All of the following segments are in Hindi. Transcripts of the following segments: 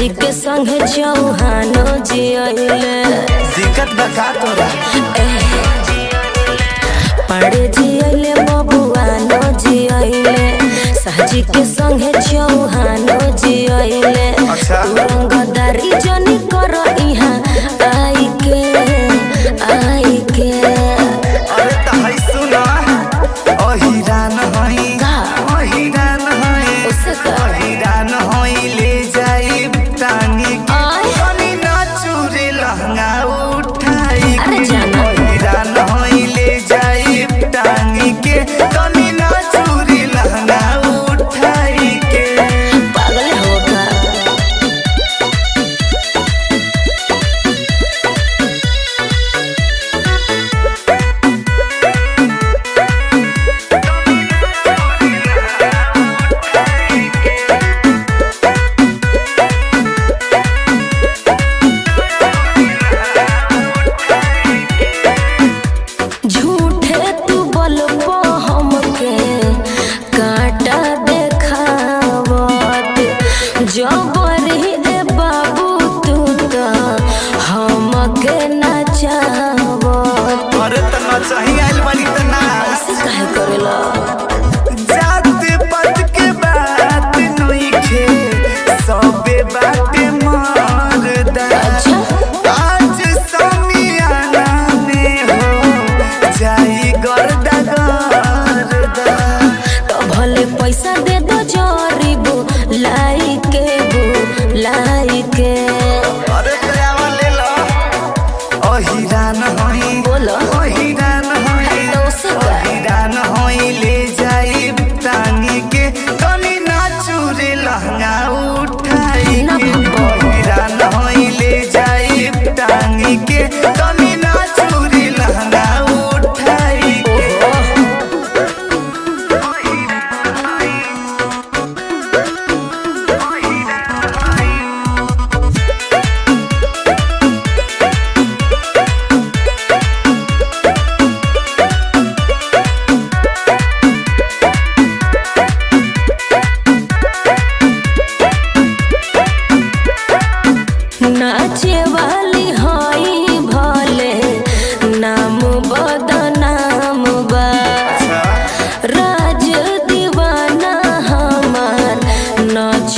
जी के संग चौहानो जियल दिक्कत बका तोरा। पड़े सहजी के संग चौहानो nhà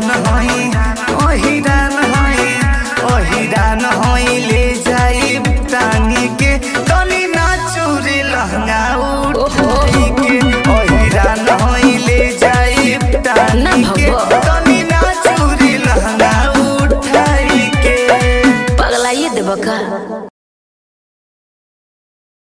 रा नचुरे लहंगा